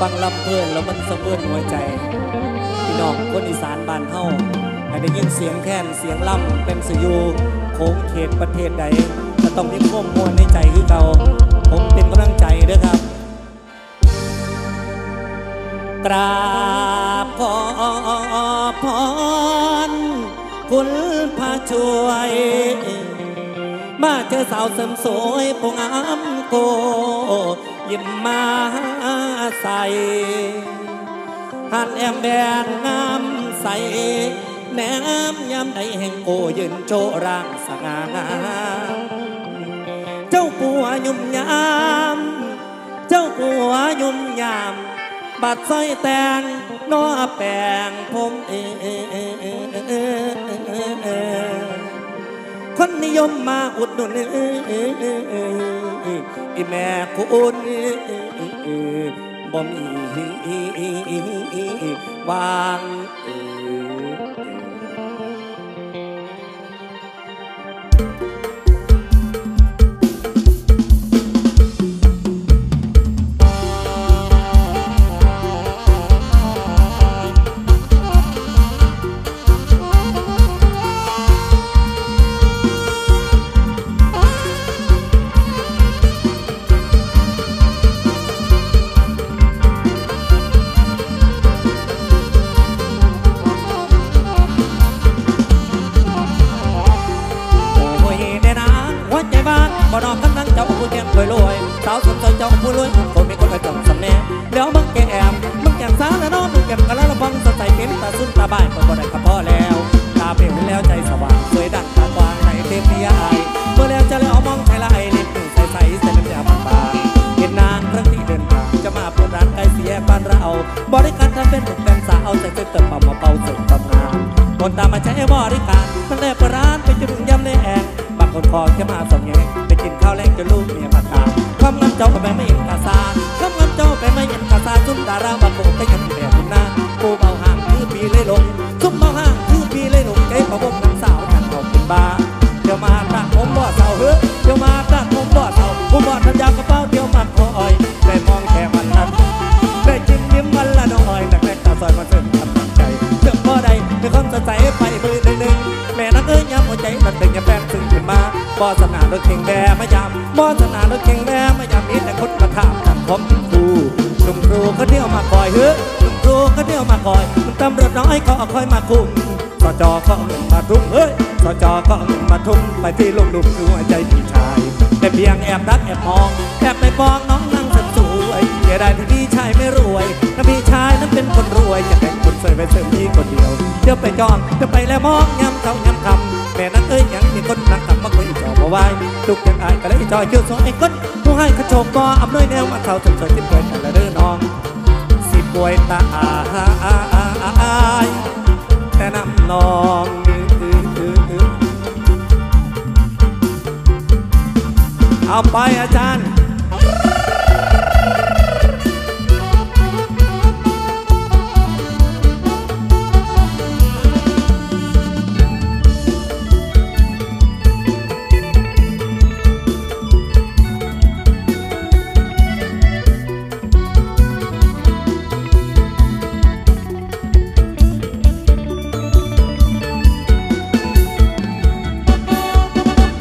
ฟังลำเพลินแล้วมันสะเบิดหัวใจ พี่น้องคนอีสานบ้านเฮาให้ได้ยินเสียงแค้นเสียงล่ำเป็นสยูโค้งเขตประเทศใดก็ต้องมีข้อมมวลในใจคือเก่าผมเป็นกำลังใจด้อครับ กราบขอพรคุณพระช่วยมาเจอสาวเสริมสวยปงอามโก ยิ้มมาใส่หันแอมแบนงามใส แนมยามใดแห่งโกยืนโจร่างสง่างามเจ้าปัวยุ่มยาม เจ้าปัวยุ่มยาม บัดสร้อยแตงนอแปงผมเอ คนนิยมมาอุดหนุนอีแม่คุณบ่มีวางโนบ่นอกกำลังเจ้าผู้เทียงเคยรวยสาวสนใจเจ้าผู้รวยคนมีคนกระจำสำแน่เดี๋ยวมึงแกมมึงแกมสาแล้วนาะมึงแกมกันแล้วระวังสดใสเป็นตาสุนตาบ่ายก็บ่ได้กับพ่อแล้วตาเปลี่ยนแล้วใจสว่างสวยดังตากวางในเต็มนิยายเมื่อแล้วจะแล้วมองไทยละไอลิ้นใสใสใส่เป็นยาบางบางเห็นนางครั้งที่เดินทางจะมาเปิดร้านไก่เสียบ้านเราบริการทำเป็นหนุ่มเป็นสาวใส่เสื้อเติมปั๊มมาเป่าเสริมความงามคนตามมาใช้บริการตั้งแต่เปิดร้านไปจนถึงยำเลยแองบางคนคอแค่มาสองแงไป กินข้าวแรงจนลูกเมียผัดตาความงามเจ้าก็ไปไม่เห็นกาซาความงามเจ้าไปไม่เห็นกาซาซุ่มดาราบางคนก็ยังแบบคุณหน้าปูเบาห่างคือปีเลยลงซุ่มเบาห่างคือปีเลยลงเก๋ประวงน้ำสาวกันออกเป็นบ้าเดี๋ยวมาตักผมบ่เศร้าเฮ้อเดี๋ยวมาตักผมบ่เศร้าผมบ่ทันยากระเป๋าเดี๋ยวมาคอยได้มองแค่วันนั้นได้จิ้มยิ้มวันละน้อยแต่แรกตาซอยมาเสริมกำลังใจเชื่อพ่อใดเป็นคนสดใสไปมือหนึ่งหนึ่งแม่นักเอ้ยย้ำหัวใจมันเป็นยาแฟนซึ่งขึ้นมาบอสนา รถเข่งแบบมายำบอสนารถเข่งแบบมายำมีแต่คนมาถามกันผมครูชุมครูก็เที่ยวมาคอยเฮ้ยชุมครูก็เที่ยวมาคอยมันตำรวจน้อยเขาคอยมาคุมสจก็เอาเงินมาทุ่มเฮ้ยสจก็เอาเงินมาทุ่มไปที่ลูกดุมคือหัวใจพี่ชายแต่เพียงแอบรักแอบมองแอบไปมองน้องนั่งสันสวยเสียดายที่พี่ชายไม่รวยถ้าพี่ชายนั้นเป็นคนรวยจะแต่งคนสวยไปเสริมพี่คนเดียวเดี๋ยวไปจองเดี๋ยวไปแล้วมองย้ำเจ้าย้ำคำแม่นักเอ้ย คุยจอาไว้ทุกยังอายก็เลยจอยเชื่อสองไอ้คนผู้ให้ขโชกบ่อำนวยแนวมาเขาสมสวยที่ป่วยแต่ละเรื่องน้อง สิป่วยตาอายแต่น้ำน้องเอาไปอาจารย์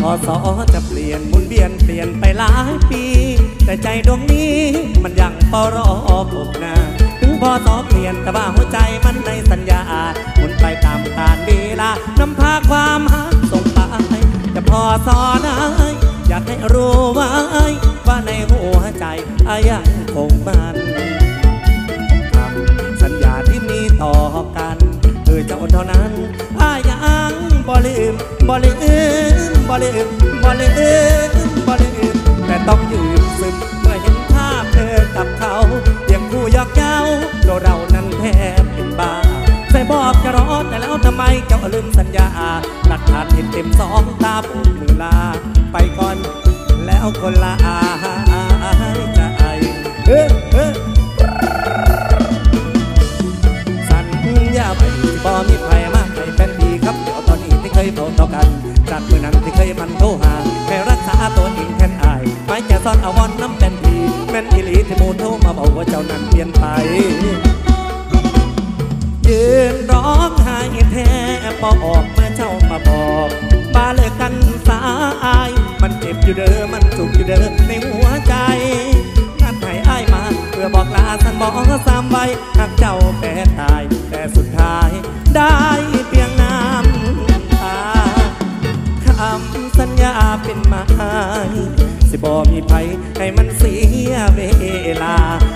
อสอจะเปลี่ยนหมุนเวียนเปลี่ยนไปหลายปี แต่ใจดวงนี้มันยังเฝ้ารอกบหน้าถึงพอสอเปลี่ยนแต่ว่าหัวใจมันในสัญญาหมุนไปตามกาลเวลานำพาความหักส่งไปจะพอสอได้อยากให้รู้ไว้ว่าในหัวใจอายังคงมันคำสัญญาที่มีต่อกันเออเจ้าเท่านั้นอายังบ่ลืมบ่ลืม บ่ลืมบ่ลืมบ่ลืมแต่ต้องยืนซึมเมื่อเห็นภาพเธอกับเขาเพียงคู่ยอกเย้าตัวเรานั้นแทบเป็นบ้าใส่บอกจะรอแต่แล้วทำไมเจ้าลืมสัญญาหลักฐานเห็นเต็มสองตาปูมือลา ไปก่อนแล้วคนละอาใจเฮ้เฮ้ เคยมันโทรหาวอนอาวอนน้ำเป็นดีแม่นอีหลีที่มูโทรมาบอกว่าเจ้านั้นเปลี่ยนไปยืนร้องไห้แทบปออกเมื่อเจ้ามาบอกบาเลิกกันสายมันเจ็บอยู่เด้อมันจุกอยู่เด้อในหัวใจนัดให้อ้ายมา เพื่อบอกลาสันบอกสามใบหากเจ้าแพ้ตาย แต่สุดท้ายได้เพียงน้ำตาคำสัญญาเป็นไม้ สิบอมีภัยให้มันเสียเวลา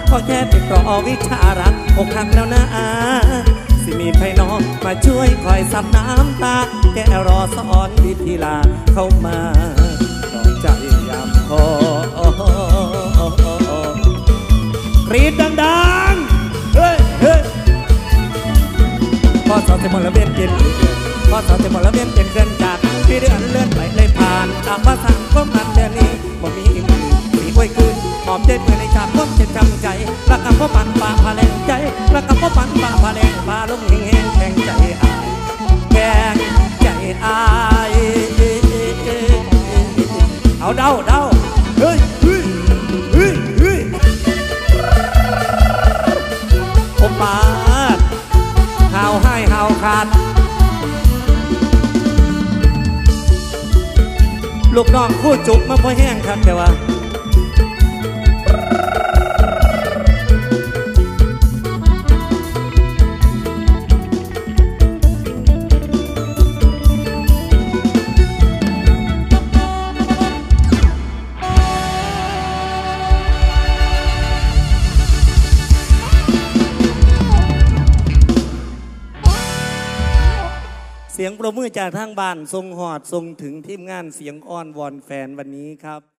ก็แค่ติดต่อวิชารักอกหักแล้วนะสิมีไพน้องมาช่วยคอยซับน้ำตา แกรอสอนวิธีลาเข้ามาดอกใจยามคอกรีดดังๆ เฮ้ยเฮ้ยพอสาวเต็มละเวียนเย็นพอสาวเต็มละเวียนเย็นเกินจากพี่เดือนเลื่อนานตามภาษาก็มันแต่นี้บ่มีมือมีไว้คืนหอมเจ็ดเมื่อในชากความเจ็ดจำใจรักกับพ่อปันป่าพาแรงใจรักกับพ่อปันป่าพาแรงพาลงเฮงเฮงแข่งใจอายแข่งใจอาย ลูกน้องคู่จุกมาพอแห้งครับแต่ว่า สียงประมือจากทางบ้านทรงหอดทรงถึงทีมงานเสียงอ้อนวอนแฟนวันนี้ครับ